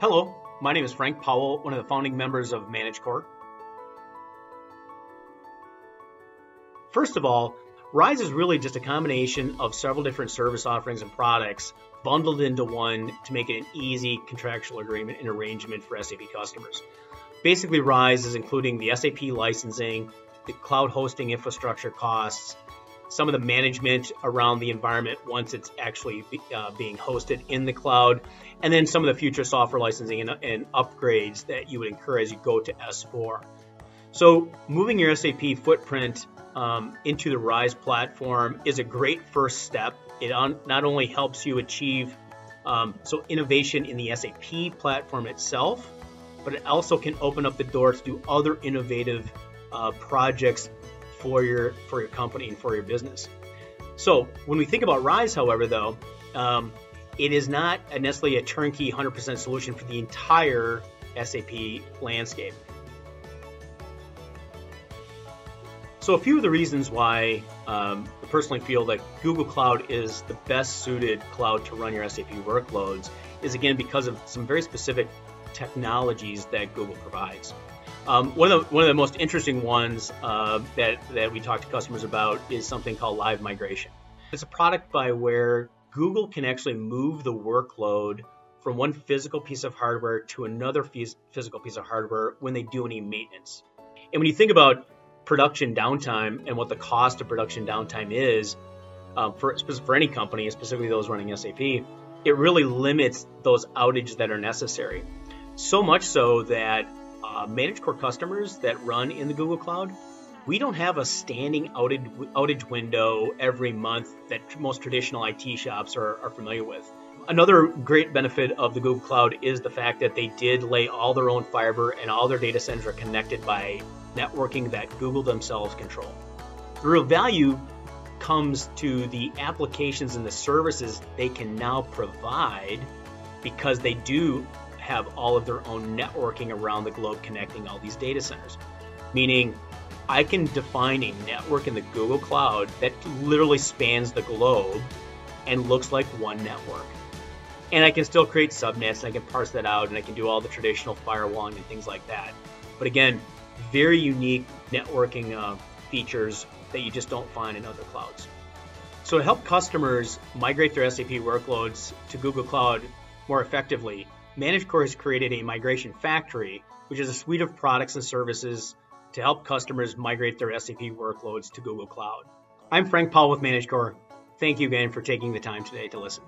Hello, my name is Frank Powell, one of the founding members of ManageCore. First of all, Rise is really just a combination of several different service offerings and products bundled into one to make it an easy contractual agreement and arrangement for SAP customers. Basically, Rise is including the SAP licensing, the cloud hosting infrastructure costs, some of the management around the environment once it's actually uh, being hosted in the cloud, and then some of the future software licensing and, and upgrades that you would incur as you go to S4. So, moving your SAP footprint um, into the Rise platform is a great first step. It on, not only helps you achieve um, so innovation in the SAP platform itself, but it also can open up the door to do other innovative uh, projects for your for your company and for your business. So when we think about Rise, however, though, um, it is not a necessarily a turnkey 100% solution for the entire SAP landscape. So a few of the reasons why um, I personally feel that Google Cloud is the best suited cloud to run your SAP workloads is again because of some very specific technologies that Google provides. Um, one of the one of the most interesting ones uh, that that we talk to customers about is something called Live Migration. It's a product by where Google can actually move the workload from one physical piece of hardware to another physical piece of hardware when they do any maintenance. And when you think about production downtime and what the cost of production downtime is uh, for for any company, specifically those running SAP, it really limits those outages that are necessary. So much so that uh, ManageCore customers that run in the Google Cloud, we don't have a standing outage, outage window every month that most traditional IT shops are, are familiar with. Another great benefit of the Google Cloud is the fact that they did lay all their own fiber and all their data centers are connected by networking that Google themselves control. The real value comes to the applications and the services they can now provide because they do have all of their own networking around the globe connecting all these data centers. Meaning, I can define a network in the Google Cloud that literally spans the globe and looks like one network. And I can still create subnets and I can parse that out and I can do all the traditional firewalling and things like that. But again, very unique networking uh, features that you just don't find in other clouds. So to help customers migrate their SAP workloads to Google Cloud more effectively, ManageCore has created a migration factory, which is a suite of products and services to help customers migrate their SAP workloads to Google Cloud. I'm Frank Powell with ManageCore. Thank you again for taking the time today to listen.